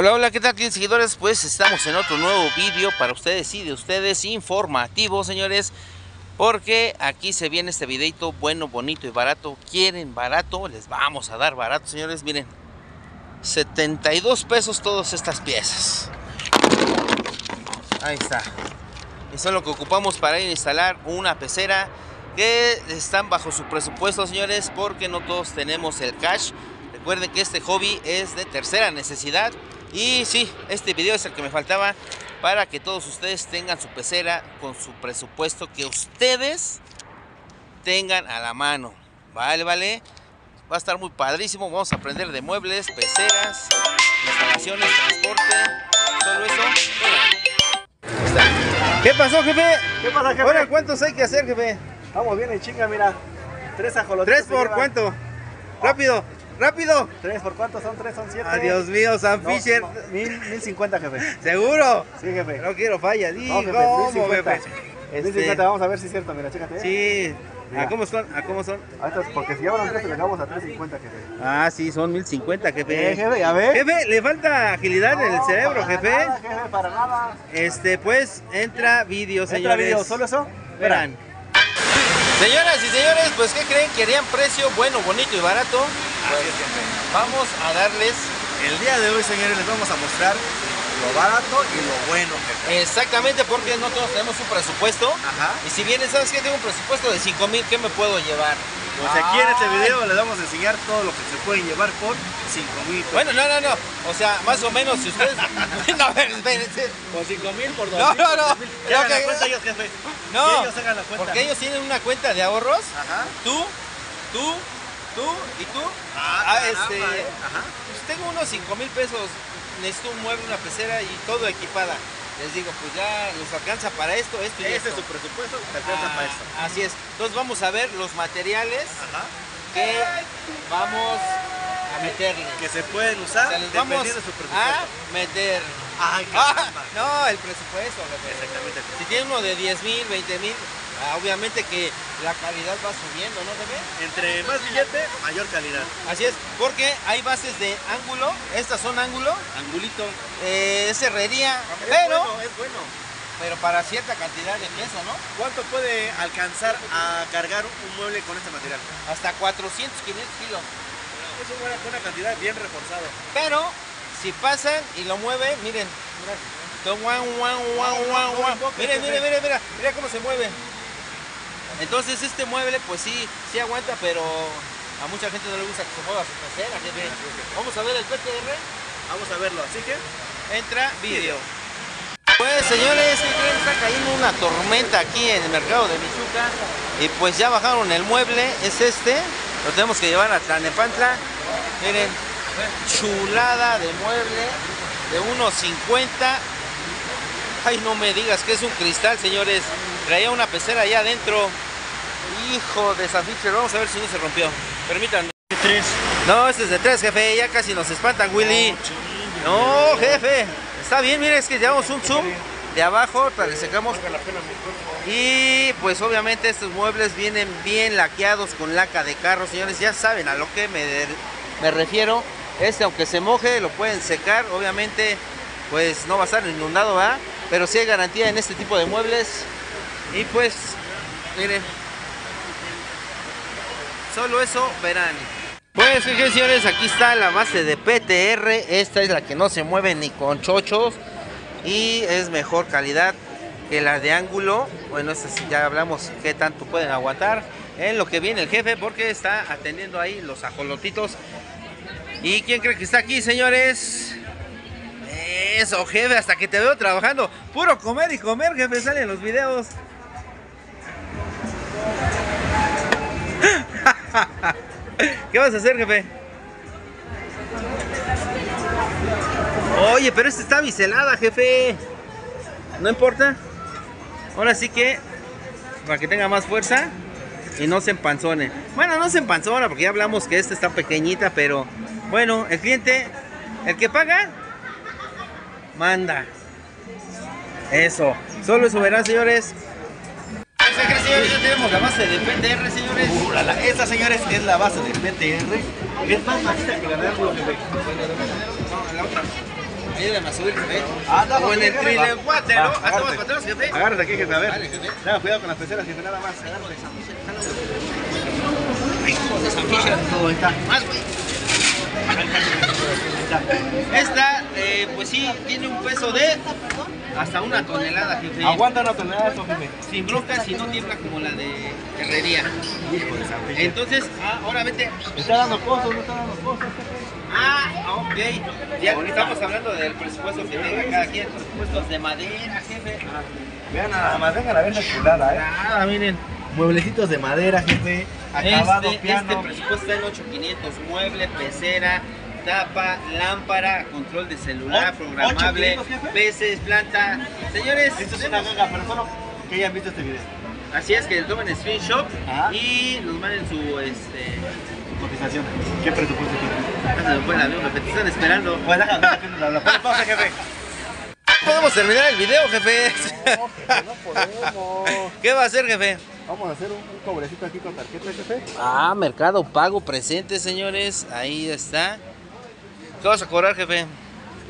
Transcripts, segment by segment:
Hola, hola, ¿qué tal, queridos seguidores? Pues estamos en otro nuevo vídeo para ustedes y de ustedes informativo, señores. Porque aquí se viene este videito bueno, bonito y barato. ¿Quieren barato? Les vamos a dar barato, señores. Miren, 72 pesos todas estas piezas. Ahí está. Eso es lo que ocupamos para instalar una pecera que están bajo su presupuesto, señores, porque no todos tenemos el cash. Recuerden que este hobby es de tercera necesidad. Y sí, este video es el que me faltaba para que todos ustedes tengan su pecera con su presupuesto que ustedes tengan a la mano. Vale, vale. Va a estar muy padrísimo. Vamos a aprender de muebles, peceras, instalaciones, transporte. Solo eso. ¿Qué pasó, jefe? ¿Qué pasa, jefe? Ahora, ¿cuántos hay que hacer, jefe? Vamos bien en chinga, mira. Tres ajolotes. ¿Tres por cuánto? Rápido, rápido. ¿Tres por cuánto son? ¿Tres son siete? Ay, Dios mío, San No, Fisher. no, mil, mil cincuenta, jefe. ¿Seguro? Sí, jefe. No quiero falla, digo, No, jefe, ¿cómo, mil cincuenta. jefe? Mil Este, cincuenta, vamos a ver si es cierto, mira, chécate. Sí. Mira. ¿A cómo son? ¿A cómo son? Ahorita, porque si llevan tres, le dejamos a tres cincuenta, jefe. Ah, sí, son 1050, jefe. Eh, jefe, a ver. Jefe, le falta agilidad en el cerebro, para jefe. Nada, jefe, para nada. Este, pues, entra vídeo, Entra señores. video, ¿solo eso? Verán. Señoras y señores, pues, ¿qué creen? Querían precio bueno, bonito y barato. Vamos a darles El día de hoy, señores, les vamos a mostrar lo barato y lo bueno, jefe. exactamente porque no todos tenemos un presupuesto. Ajá. Y si bien, ¿sabes qué? Tengo un presupuesto de 5 mil, ¿qué me puedo llevar? Pues aquí en este video les vamos a enseñar todo lo que se pueden llevar por 5 mil. Bueno, no, no, no. O sea, más o menos, si ustedes. no, a ver, espérense. Por 5 mil, por 2 No, no, no. Que hagan que- la cuenta ellos, jefe. No, Que ellos hagan la cuenta. Porque ellos tienen una cuenta de ahorros. Ajá. Tú, tú, tú y tú. Ah, Ah, caramba, este. eh. Ajá. Pues tengo unos 5 mil pesos. Necesito un mueble, una pecera y todo equipada. Les digo, pues ya nos alcanza para esto, esto y Este esto. es su presupuesto, te alcanza Ah, para esto. Así es. Entonces vamos a ver los materiales Ajá. que vamos a meterle. Que se pueden usar O sea, les vamos dependiendo de su a meter. Ay, Ah, no, el presupuesto. jefe. Exactamente. Si tiene uno de 10 mil, 20 mil, ah, obviamente que la calidad va subiendo, ¿no, jefe? Entre más billete, mayor calidad. Así es, porque hay bases de ángulo, estas son ángulo, Angulito. eh, es herrería, Es pero, bueno, es bueno. pero para cierta cantidad de peso, ¿no? ¿Cuánto puede alcanzar a cargar un mueble con este material? Hasta 400, 500 kilos. Es una buena cantidad, bien reforzado. Pero, si pasan y lo mueven, miren, guau. miren, miren, miren, mira, mira cómo se mueve. Entonces este mueble, pues sí, sí aguanta, pero a mucha gente no le gusta que se mueva su trasera. Vamos a ver el PTR. Vamos a verlo, así que Entra vídeo. Pues señores. Está cayendo una tormenta aquí en el mercado de Michuca. Y pues ya bajaron el mueble, es este. Lo tenemos que llevar a Tlanepantla. Miren, chulada de mueble de unos 50. Ay, no me digas que es un cristal, señores. Traía una pecera allá adentro. Hijo de San vamos a ver si no se rompió. Permítanme. tres. No, este es de tres, jefe. Ya casi nos espantan, Willy. No, jefe. Está bien, mire, es que llevamos un zoom de abajo, le secamos. Y pues obviamente estos muebles vienen bien laqueados con laca de carro, señores. Ya saben a lo que me, me refiero. Este, aunque se moje, lo pueden secar. Obviamente, pues no va a estar inundado, ¿verdad? Pero sí hay garantía en este tipo de muebles. Y pues, miren. Solo eso verán. Pues fíjense señores, aquí está la base de PTR. Esta es la que no se mueve ni con chochos. Y es mejor calidad que la de ángulo. Bueno, esta sí ya hablamos qué tanto pueden aguantar. En lo que viene el jefe porque está atendiendo ahí los ajolotitos. ¿Y quién cree que está aquí, señores? Eso, jefe, hasta que te veo trabajando. Puro comer y comer, jefe, salen los videos. ¿Qué vas a hacer, jefe? Oye, pero esta está biselada, jefe. No importa. Ahora sí que, para que tenga más fuerza y no se empanzone. Bueno, no se empanzona porque ya hablamos que esta está pequeñita, pero bueno, el cliente, el que paga, manda. Eso. Solo eso verán, señores. Señores, ya tenemos la base de PTR, señores. Uh, la, la- esta, señores, es la base del PTR. Es más bajita que la de jefe. No, la otra. Ayúdame a subir, jefe. Ah, el jefe, thriller va. 4, Va, ¿no? Hacemos agárrate. para atrás, jefe. Agárrate aquí, jefe, a ver. Nada, cuidado con las peceras, jefe, nada más. Agárrate. Todo está. Más, güey. Esta, eh, pues sí, tiene un peso de hasta una tonelada, jefe. Aguanta una tonelada esto, jefe. Sin broncas y no tiembla como la de herrería. Hijo de. Entonces, ah, ahora vete. Está dando cosas, no está dando cosas. Ah, ok. Ya estamos hablando del presupuesto que tenga cada quien. Presupuestos de madera, jefe. Vean nada más, vengan a ver la chulada, eh. Nada, miren. Mueblecitos de madera, jefe. Acabado Este, piano. este presupuesto está en 8500. Mueble, pecera, tapa, lámpara, control de celular, programable, 8500, jefe. peces, planta. Señores, Esto es una ganga, pero solo que hayan visto este video. así es que tomen screenshot Ajá. y nos manden su este. Cotización. ¿Qué presupuesto tiene? ya se me fue el avión, jefe, te están esperando. Pues déjame pausa, jefe. Podemos terminar el video, jefe. no podemos. ¿Qué va a hacer, jefe? Vamos a hacer un, un cobrecito aquí con tarjeta, jefe. Ah, Mercado Pago presente, señores. Ahí está. ¿Qué vas a cobrar, jefe?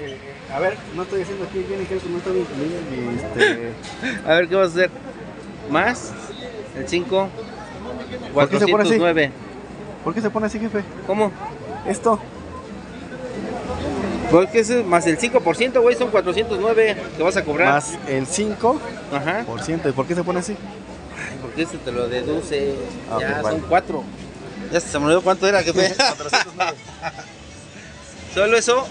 Eh, a ver, no estoy haciendo aquí bien, que no está bien este... A ver, ¿qué vas a hacer? ¿Más? ¿El 5? ¿Por qué se pone así? 409. ¿Por qué se pone así, jefe? ¿Cómo? Esto. Porque es más el 5%, güey, son 409 que vas a cobrar. Más el 5%. Ajá. ¿Y por qué se pone así? Ay, porque este te lo deduce. Ah, ya ok, son vale. 4. Ya se me olvidó cuánto era, jefe. 409. Solo eso.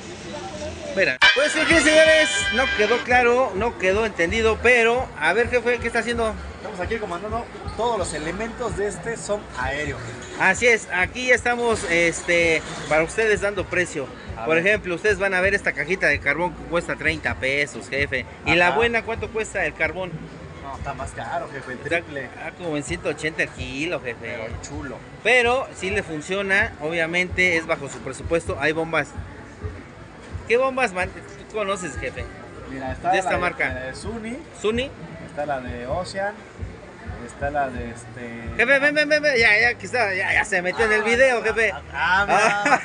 Espera. Pues sí, señores, no quedó claro, no quedó entendido, pero a ver, jefe, ¿qué está haciendo? Estamos aquí comandando. Todos los elementos de este son aéreos. Así es, aquí ya estamos este, para ustedes dando precio. A Por ver. ejemplo, ustedes van a ver esta cajita de carbón que cuesta 30 pesos, jefe. Y la buena, ¿cuánto cuesta el carbón? Está más caro, jefe. El Está triple. ah, como en 180 el kilo, jefe. Pero chulo. Pero si le funciona, obviamente es bajo su presupuesto. Hay bombas. ¿Qué bombas man- tú conoces, jefe? Mira, está De la esta marca. la de Suni, ¿Suni? está la de Ocean, está la de este... Jefe, ven, ven, ven, ven, ya, ya, está, ya, ya se metió en el video, jefe. Ah, mira,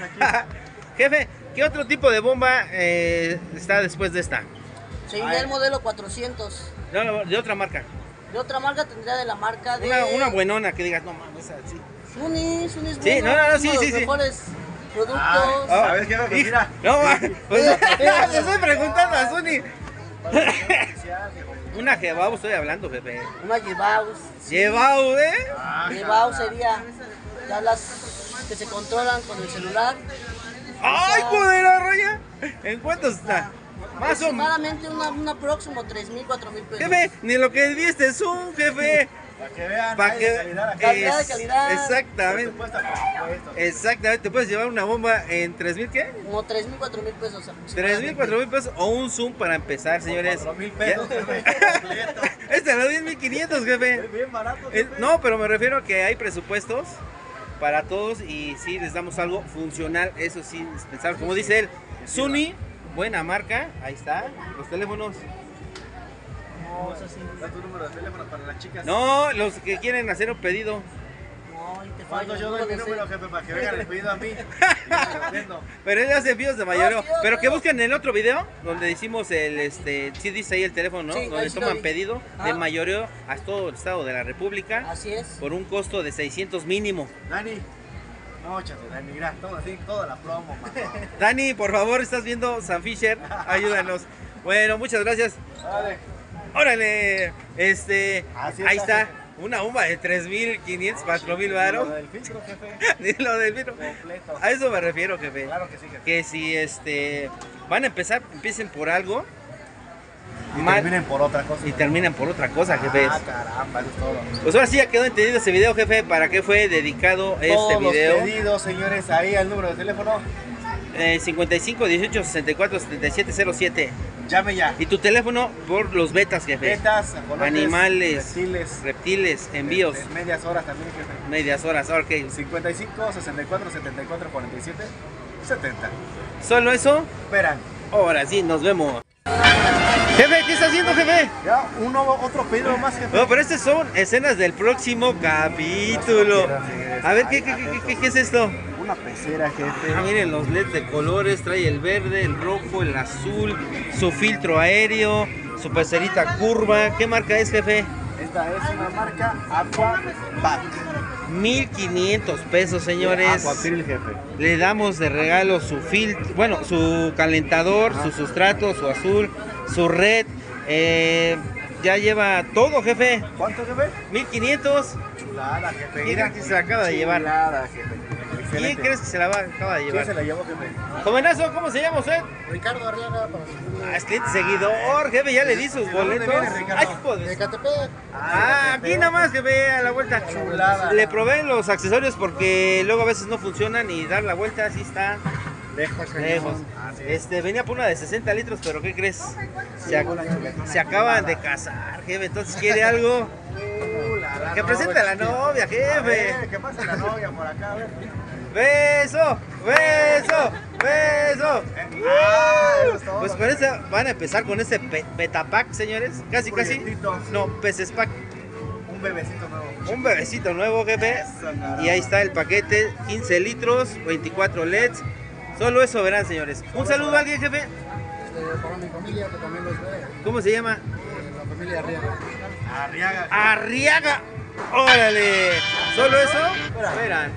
aquí. Jefe, ¿qué otro tipo de bomba eh, está después de esta? Seguiría el modelo 400. De otra marca. De otra marca tendría de la marca de Una, una buenona que digas, no mames, así. Suni, Suni es Sí, no, no, no, sí, sí, los sí. mejores productos. Ah, ¿Sabes qué? Pues mira. No, pues, le estoy preguntando a Suni. Una Jebau estoy hablando, jefe. Una Yebaus. Jebau, ¿eh? Ah, Yebaus sería ya las que se controlan con el celular. ¡Ay, joder, la raya! ¿En cuánto está? Más o menos. Aproximadamente una, una próximo 3 mil, 4 mil pesos. Jefe, ni lo que viste es un jefe. Para que vean, Para que. calidad acá. Calidad, es- calidad. Exactamente. Exactamente. Te puedes llevar una bomba en 3 mil, ¿qué? Como 3 mil, 4 mil pesos. 3 mil, 4 mil pesos o un Zoom para empezar, señores. 4 mil pesos, jefe. Este lo 10.500, jefe. Es bien barato, jefe. No, pero me refiero a que hay presupuestos para todos y sí les damos algo funcional, eso sí, indispensable. Como dice él, Suni, buena marca, ahí está, los teléfonos. No, eso sí. Da tu número de teléfono para las chicas. No, los que quieren hacer un pedido. No, ahí te ¿Cuánto falla. yo doy mi número, jefe, para que vengan el pedido a mí? Y. Pero él hace envíos de mayoreo. No, Pero que busquen el otro video donde hicimos el, este, sí dice ahí el teléfono, ¿no? Sí, donde sí toman pedido de mayoreo a todo el estado de la República Así es. por un costo de 600 mínimo. Dani. No, chate, Dani, mira, toma así toda la promo, mano. Dani, por favor, estás viendo San Fisher, ayúdanos. Bueno, muchas gracias. Dale. Órale, este, Así ahí está, está, una bomba de 3.500, 4.000 Lo varos. del filtro, jefe. Lo del vidrio. Completo. A eso me refiero, jefe. Claro que sí, jefe. Que si este van a empezar, empiecen por algo Y mal- terminen por otra cosa. y terminan por otra cosa, jefe. Ah, caramba, eso es todo. Pues ahora sí ya quedó entendido ese video, jefe. ¿Para qué fue dedicado este Todos los video? pedidos, señores, ahí al número de teléfono. Eh, 55 18 64 77 07. Llame ya. Y tu teléfono por los betas, jefe. Betas, ajolotes, Animales. reptiles, Reptiles, envíos, este, medias horas también, jefe. medias horas. Ok. 55, 64, 74, 47, 70. Solo eso. Esperan. Ahora sí, nos vemos. Jefe, ¿qué está haciendo, jefe? Ya, un nuevo, otro pedido más, jefe. No, pero estas son escenas del próximo capítulo. A ver, ¿qué, qué, qué, qué- qué es esto? una pecera, jefe. Ah, miren los LEDs de colores, trae el verde, el rojo, el azul, su filtro aéreo, su pecerita curva. ¿Qué marca es, jefe? Esta es una marca Aqua Pack. 1500 pesos, señores. Aquacril, jefe. Le damos de regalo su filtro, bueno, su calentador, su sustrato, su azul, su red. eh, ya lleva todo, jefe. ¿Cuánto, jefe? 1500. Chulada, jefe. Mira que se la acaba de llevar. Chulada, jefe. ¿Quién crees que se la va, acaba de ¿Quién se llevar? la llevó, jefe? Jovenazo, ¿cómo se llama usted? Ricardo Arriaga para Ah, es cliente seguidor, jefe, ya le di sus ¿De dónde boletos. Ay, joder. de Catepec. Ah, aquí nada más que vea la vuelta. Chulada. Le probé los accesorios porque luego a veces no funcionan y dar la vuelta así está Lejos, lejos. Este, venía por una de 60 litros, pero ¿qué crees? Se, ac- acaban de casar, jefe, entonces quiere algo. Chulada, Que presente a la novia, jefe. ¿Qué pasa la novia por acá? A ver. Beso, beso, beso. Ah. Pues con ese van a empezar con ese pe- Petapack, señores. Casi, casi. No, peces pack. Un bebecito nuevo. Un bebecito nuevo, jefe. Y ahí está el paquete, 15 litros, 24 LEDs. Solo eso verán, señores. Un saludo a alguien, jefe. Este, para mi familia que también los ve. ¿Cómo se llama? eh, la familia Arriaga. Arriaga. Arriaga. Órale. ¿Solo eso? Verán.